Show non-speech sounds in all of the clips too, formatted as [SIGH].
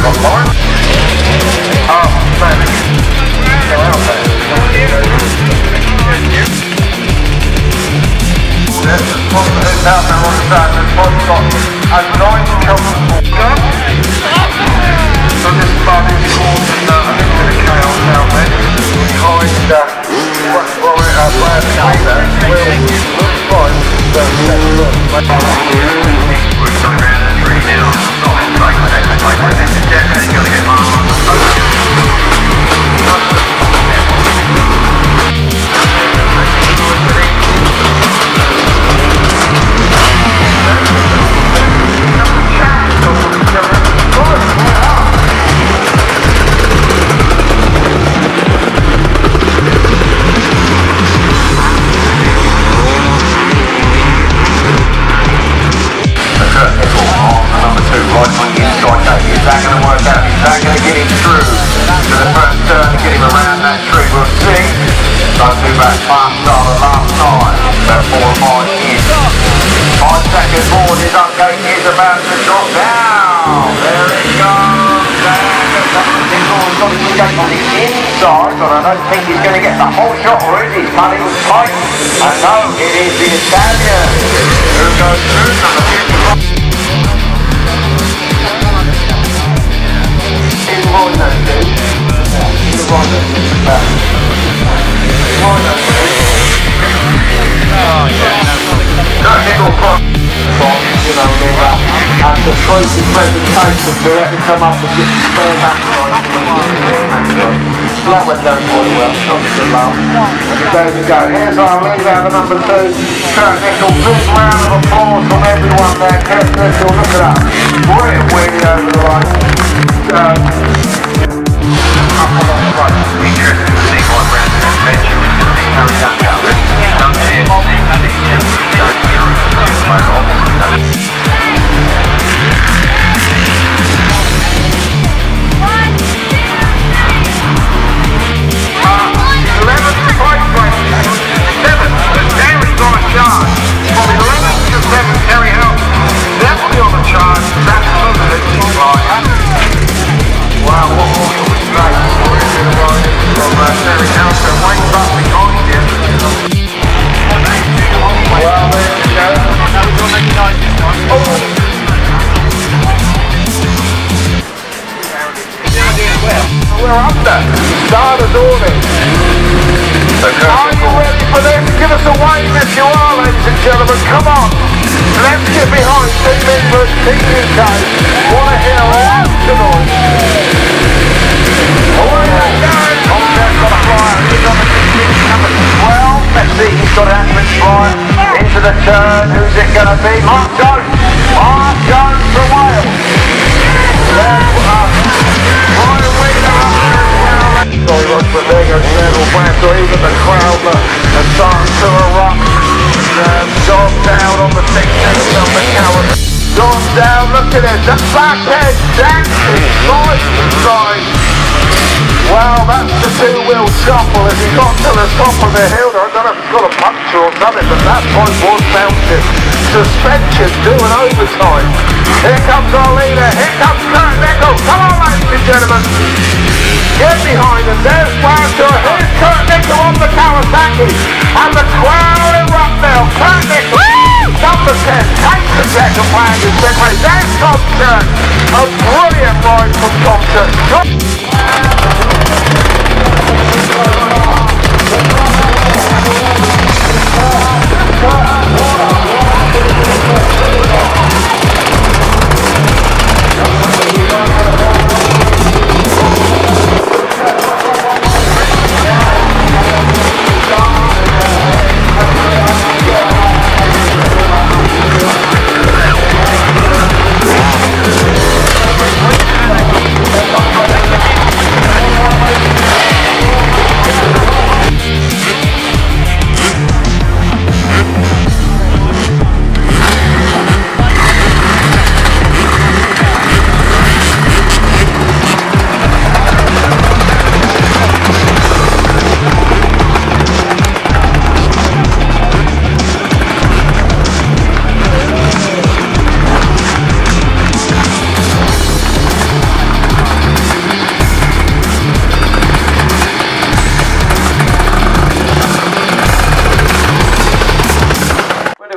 they do that the last time. About four or five seconds forward, his up gate is about to drop down. There it goes. Got his gate on the inside, but I don't think he's going to get the whole shot, or is he? Money was tight. I know, it is the Italian who goes through number 55. And the trophy presentation to let me come up and get the spare That went down quite well, not so. There we go, here's our lead out of number two, Kurt Nicoll. Big round of applause from everyone there. Kurt Nicoll, look at that. Brilliant wheelie over the line. Um, up along the road. Interesting to see Brandon adventure is going to be carried out now. He's done here, done here, done here. Gentlemen. Come on. Let's get behind Team England, Team UK. Want to hear lots of noise. Away they go. Tom's got a flyer. He's on the 16, number 12. Let's see. He's got an Atlas fly into the turn. Who's it going to be? Mark Jones. Mark Jones from Wales. There's uh, Ryan Wheeler. Sorry, Ross, but there goes Neville Blanco. Even the crowd are starting to erupt. Um, John down on the 16th number Coward. John down, look at it. The back head dancing side to side. Well, that's the two-wheel shuffle as he got to the top of the hill. I don't know if he's got a puncture or something, but that point was bouncing. Suspension doing overtime. Here comes our leader. Here comes Kurt Nicoll. Come on, ladies and gentlemen. Get behind him. There's Blanco. Here's Kurt Nicoll on the Kawasaki. And the crowd erupt now. Kurt Nicoll. Number 10 takes the second flag in second race. There's Tom Kurt. A brilliant ride from Tom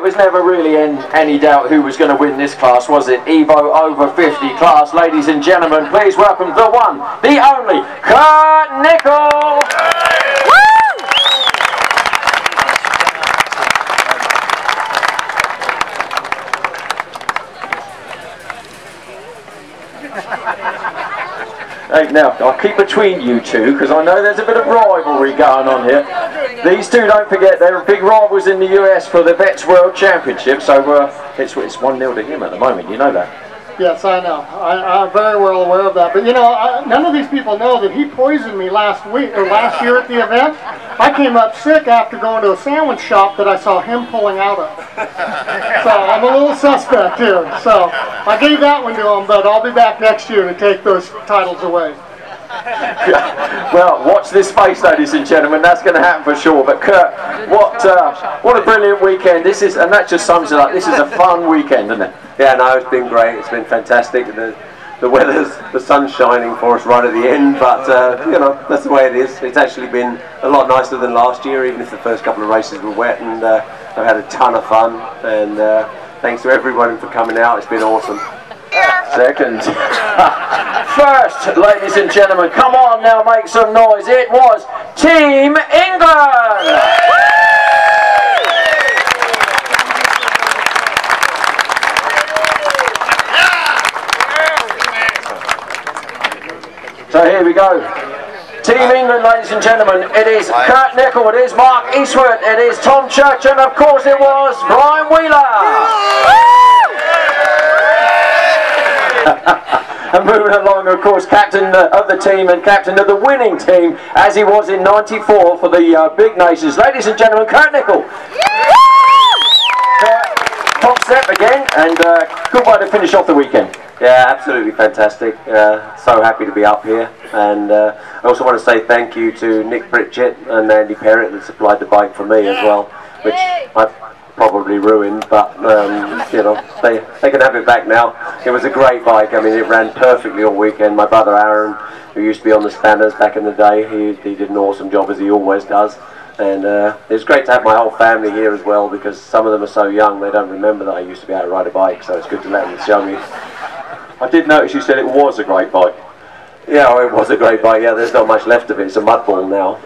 Kurt. was never really in any doubt who was going to win this class, was it? Evo over 50 class. Ladies and gentlemen, please welcome the one, the only, Kurt! Hey, now, I'll keep between you two because I know there's a bit of rivalry going on here. These two, don't forget, they're big rivals in the US for the Vets World Championship, so uh, it's, it's 1 0 to him at the moment, you know that. Yes, I know. I, I'm very well aware of that. But you know, I, none of these people know that he poisoned me last week or last year at the event. I came up sick after going to a sandwich shop that I saw him pulling out of. [LAUGHS] So I'm a little suspect here. So I gave that one to him, but I'll be back next year to take those titles away. [LAUGHS] well, watch this space, ladies and gentlemen. That's going to happen for sure. But Kurt, what uh, what a brilliant weekend this is, and that just sums it up. This is a fun weekend, isn't it? Yeah, no, it's been great. It's been fantastic. The, the weather's, the sun's shining for us right at the end, but uh, you know that's the way it is. It's actually been a lot nicer than last year, even if the first couple of races were wet, and uh, I've had a ton of fun. And uh, thanks to everyone for coming out. It's been awesome. Second. [LAUGHS] First, ladies and gentlemen, come on now, make some noise. It was Team England. So here we go. Team England, ladies and gentlemen, it is Kurt Nicoll, it is Mark Eastwood, it is Tom Church, and of course it was Brian Wheeler. [LAUGHS] and moving along, of course, captain of the team and captain of the winning team, as he was in 94 for the uh, Big Nations. Ladies and gentlemen, Kurt Nicoll. Kurt, top step again, and uh, good way to finish off the weekend. Yeah, absolutely fantastic. Uh, so happy to be up here. And uh, I also want to say thank you to Nick Pritchett and Andy Perrett that supplied the bike for me as well, which I've probably ruined, but um, you know, they, they can have it back now. It was a great bike. I mean, it ran perfectly all weekend. My brother Aaron, who used to be on the Spanners back in the day, he, he did an awesome job as he always does. And uh, was great to have my whole family here as well because some of them are so young they don't remember that I used to be able to ride a bike, so it's good to let them show me. I did notice you said it was a great bike. Yeah, it was a great bike. Yeah, there's not much left of it. It's a mud ball now.